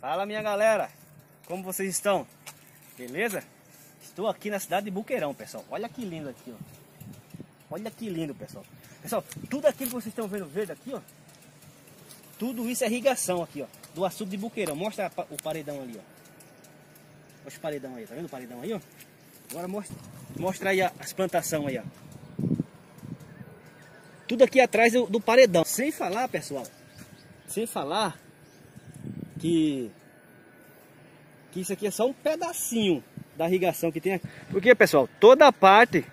Fala minha galera, como vocês estão? Beleza? Estou aqui na cidade de Buqueirão, pessoal. Olha que lindo aqui, ó. Olha que lindo, pessoal. Pessoal, tudo aquilo que vocês estão vendo verde aqui, ó. Tudo isso é irrigação aqui, ó. Do açude de Buqueirão. Mostra o paredão ali, ó. Mostra o paredão aí, tá vendo o paredão aí, ó? Agora mostra, mostra aí as plantações aí, ó. Tudo aqui atrás do, do paredão. Sem falar, pessoal. Sem falar que que isso aqui é só um pedacinho da irrigação que tem aqui. Porque, pessoal, toda a parte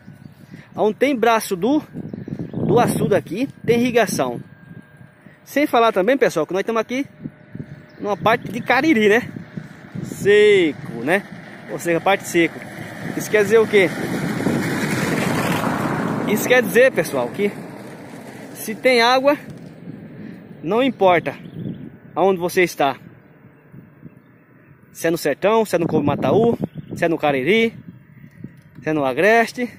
onde tem braço do, do açude aqui, tem irrigação. Sem falar também, pessoal, que nós estamos aqui numa parte de cariri, né? Seco, né? Ou seja, parte seco. Isso quer dizer o quê? Isso quer dizer, pessoal, que se tem água, não importa aonde você está. Se é no sertão, se é no Cobre Mataú, se é no Cariri, se é no Agreste,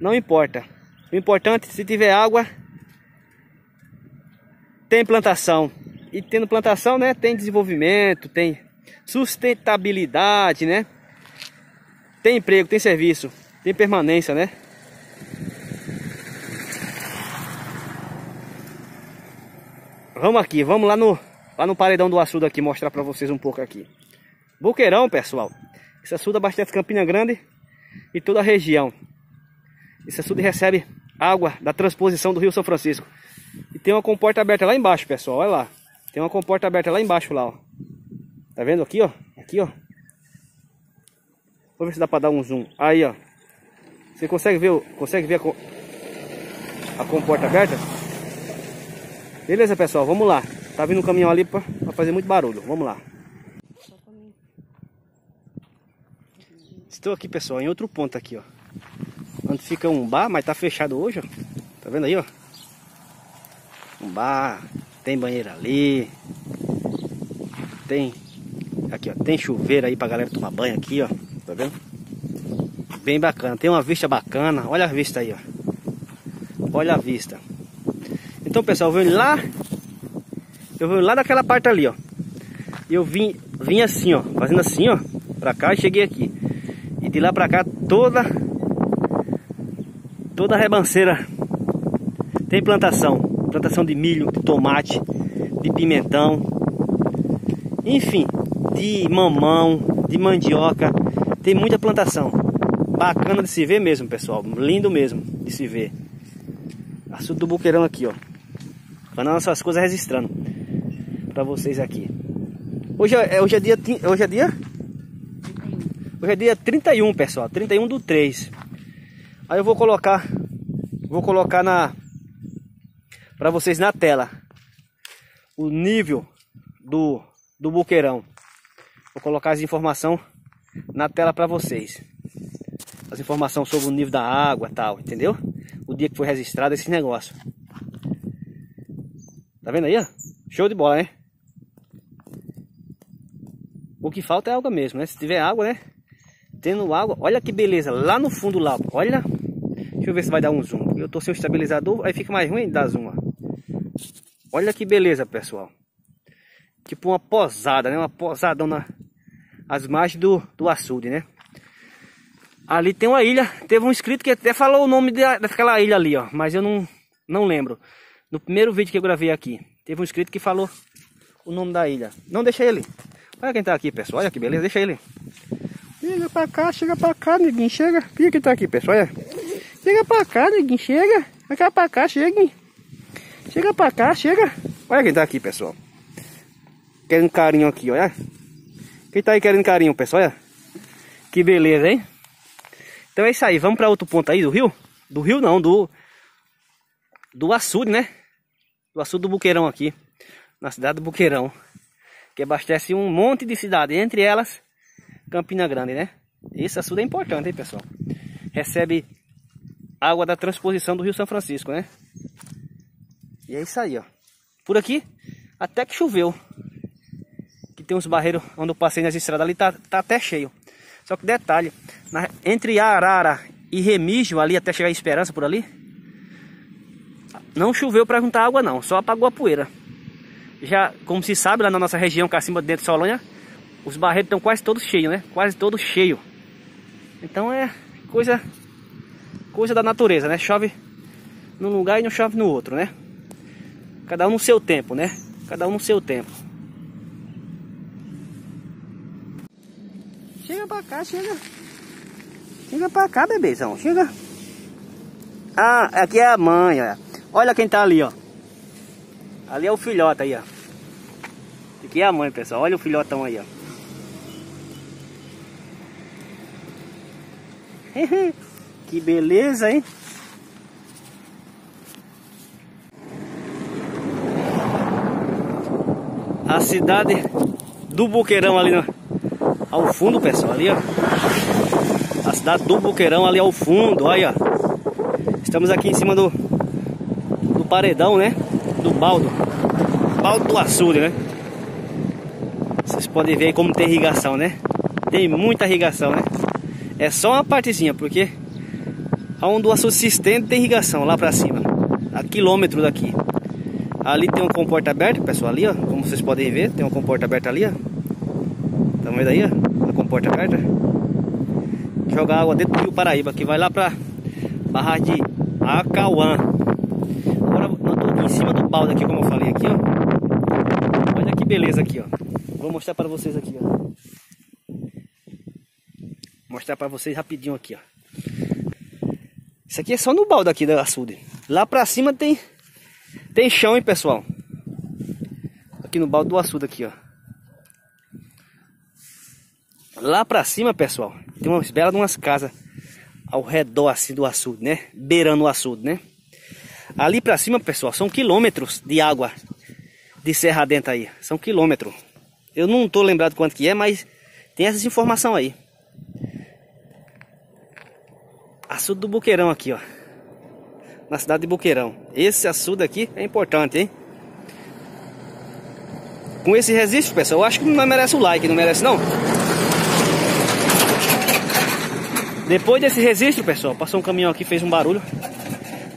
não importa. O importante, se tiver água, tem plantação. E tendo plantação, né, tem desenvolvimento, tem sustentabilidade, né? Tem emprego, tem serviço, tem permanência, né? Vamos aqui, vamos lá no, lá no paredão do açude aqui, mostrar para vocês um pouco aqui. Boqueirão, pessoal. Esse açude abastece Campina Grande e toda a região. Esse açude recebe água da transposição do Rio São Francisco. E tem uma comporta aberta lá embaixo, pessoal. Olha lá. Tem uma comporta aberta lá embaixo, lá, ó. Tá vendo aqui, ó? Aqui, ó. Vou ver se dá pra dar um zoom. Aí, ó. Você consegue ver, consegue ver a, a comporta aberta? Beleza, pessoal. Vamos lá. Tá vindo um caminhão ali pra, pra fazer muito barulho. Vamos lá. Estou aqui, pessoal, em outro ponto aqui, ó. Onde fica um bar, mas tá fechado hoje, ó. Tá vendo aí, ó? Um bar, tem banheiro ali. Tem aqui, ó, tem chuveiro aí pra galera tomar banho aqui, ó. Tá vendo? Bem bacana. Tem uma vista bacana. Olha a vista aí, ó. Olha a vista. Então, pessoal, eu vim lá eu vim lá daquela parte ali, ó. Eu vim, vim assim, ó, fazendo assim, ó, pra cá e cheguei aqui de lá pra cá toda toda a rebanceira tem plantação. Plantação de milho, de tomate de pimentão. Enfim de mamão de mandioca. Tem muita plantação. Bacana de se ver mesmo pessoal. Lindo mesmo de se ver. Açude do buqueirão aqui ó. Falando essas coisas registrando. Para vocês aqui. Hoje é, hoje é dia hoje é dia Hoje é dia 31, pessoal. 31 do 3. Aí eu vou colocar vou colocar na para vocês na tela o nível do do buqueirão. Vou colocar as informações na tela para vocês. As informações sobre o nível da água, tal, entendeu? O dia que foi registrado esse negócio. Tá vendo aí, ó? Show de bola, né? O que falta é água mesmo, né? Se tiver água, né? Tendo água. Olha que beleza, lá no fundo lá, olha. Deixa eu ver se vai dar um zoom. Eu tô sem o estabilizador, aí fica mais ruim dar zoom. Olha que beleza, pessoal. Tipo uma posada, né? Uma posada na as margens do, do açude, né? Ali tem uma ilha. Teve um inscrito que até falou o nome daquela ilha ali, ó. Mas eu não, não lembro. No primeiro vídeo que eu gravei aqui, teve um inscrito que falou o nome da ilha. Não deixa ele. Olha quem tá aqui, pessoal. Olha que beleza. Deixa ele. Chega pra cá, chega pra cá, neguinho, chega. Fica que tá aqui, pessoal, olha. Chega pra cá, neguinho, chega. Vem cá pra cá, chega. Chega pra cá, chega. Olha quem tá aqui, pessoal. Querendo carinho aqui, olha. Quem tá aí querendo carinho, pessoal, olha. Que beleza, hein? Então é isso aí, vamos pra outro ponto aí do rio? Do rio não, do... Do açude, né? Do açude do Buqueirão aqui. Na cidade do Buqueirão. Que abastece um monte de cidade, entre elas Campina Grande, né? Esse açude é importante, hein, pessoal? Recebe água da transposição do Rio São Francisco, né? E é isso aí, ó. Por aqui, até que choveu. Que tem uns barreiros onde eu passei nas estradas ali, tá, tá até cheio. Só que detalhe, na, entre Arara e Remígio, ali até chegar a Esperança por ali, não choveu para juntar água não, só apagou a poeira. já, como se sabe, lá na nossa região, Cacimba dentro de Solônia, os barreiros estão quase todos cheios, né? Quase todos cheios. Então é coisa, coisa da natureza, né? Chove num lugar e não chove no outro, né? Cada um no seu tempo, né? Cada um no seu tempo. Chega pra cá, chega. Chega pra cá, bebezão. Chega. Ah, aqui é a mãe, olha. Olha quem tá ali, ó. Ali é o filhote aí, ó. Aqui é a mãe, pessoal. Olha o filhotão aí, ó. Que beleza, hein? A cidade do Boqueirão ali no, ao fundo, pessoal, ali, ó. A cidade do Boqueirão ali ao fundo, olha. Estamos aqui em cima do, do paredão, né? Do baldo. Baldo do açude, né? Vocês podem ver aí como tem irrigação, né? Tem muita irrigação, né? É só uma partezinha, porque aonde o açude se estende tem irrigação lá pra cima. A quilômetro daqui. Ali tem um comporta aberto, pessoal, ali, ó. Como vocês podem ver, tem um comporta aberto ali, ó. Tá vendo aí, ó? A comporta aberta. Jogar água dentro do Rio Paraíba, que vai lá pra Barra de Acauã. Agora eu tô aqui em cima do balde aqui, como eu falei aqui, ó. Olha que beleza aqui, ó. Vou mostrar para vocês aqui, ó. Mostrar para vocês rapidinho aqui, ó. Isso aqui é só no balde aqui da açude. Lá pra cima tem tem chão, hein, pessoal. Aqui no balde do açude aqui, ó. Lá pra cima, pessoal, tem umas belas umas casas ao redor assim do açude, né? Beirando o açude, né? Ali pra cima, pessoal, são quilômetros de água de serra dentro aí. São quilômetros. Eu não tô lembrado quanto que é, mas tem essas informações aí. Açude do Buqueirão aqui, ó. Na cidade de Buqueirão. Esse açude aqui é importante, hein? Com esse registro, pessoal, eu acho que não merece o like, não merece não? Depois desse registro, pessoal, passou um caminhão aqui, fez um barulho.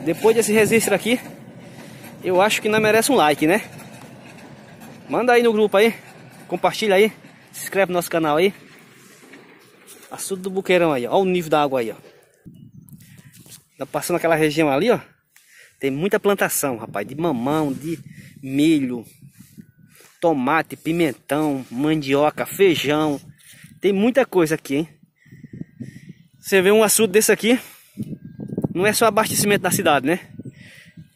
Depois desse registro aqui, eu acho que não merece um like, né? Manda aí no grupo aí, compartilha aí, se inscreve no nosso canal aí. Açude do Buqueirão aí, ó, o nível da água aí, ó. Tá passando aquela região ali, ó. Tem muita plantação, rapaz, de mamão, de milho, tomate, pimentão, mandioca, feijão. Tem muita coisa aqui, hein? Você vê um açude desse aqui, não é só abastecimento da cidade, né?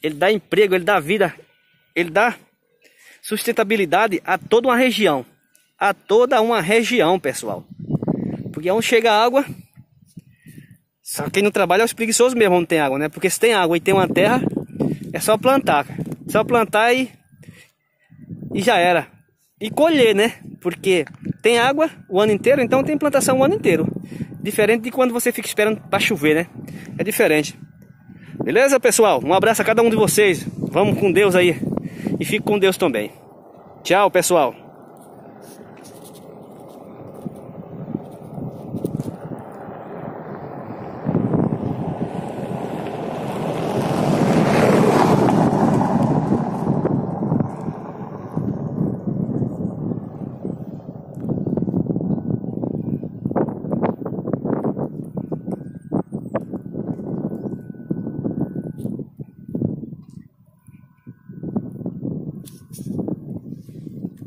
Ele dá emprego, ele dá vida, ele dá sustentabilidade a toda uma região. A toda uma região, pessoal. Porque onde chega água, só quem não trabalha é os preguiçosos mesmo onde tem água, né? Porque se tem água e tem uma terra, é só plantar. Só plantar e, e já era. E colher, né? Porque tem água o ano inteiro, então tem plantação o ano inteiro. Diferente de quando você fica esperando para chover, né? É diferente. Beleza, pessoal? Um abraço a cada um de vocês. Vamos com Deus aí. E fique com Deus também. Tchau, pessoal.